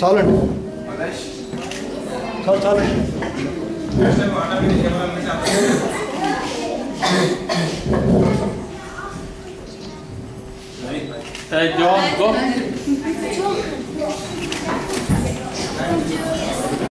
చాలండి. చాలు చాలండి Hey, John, go.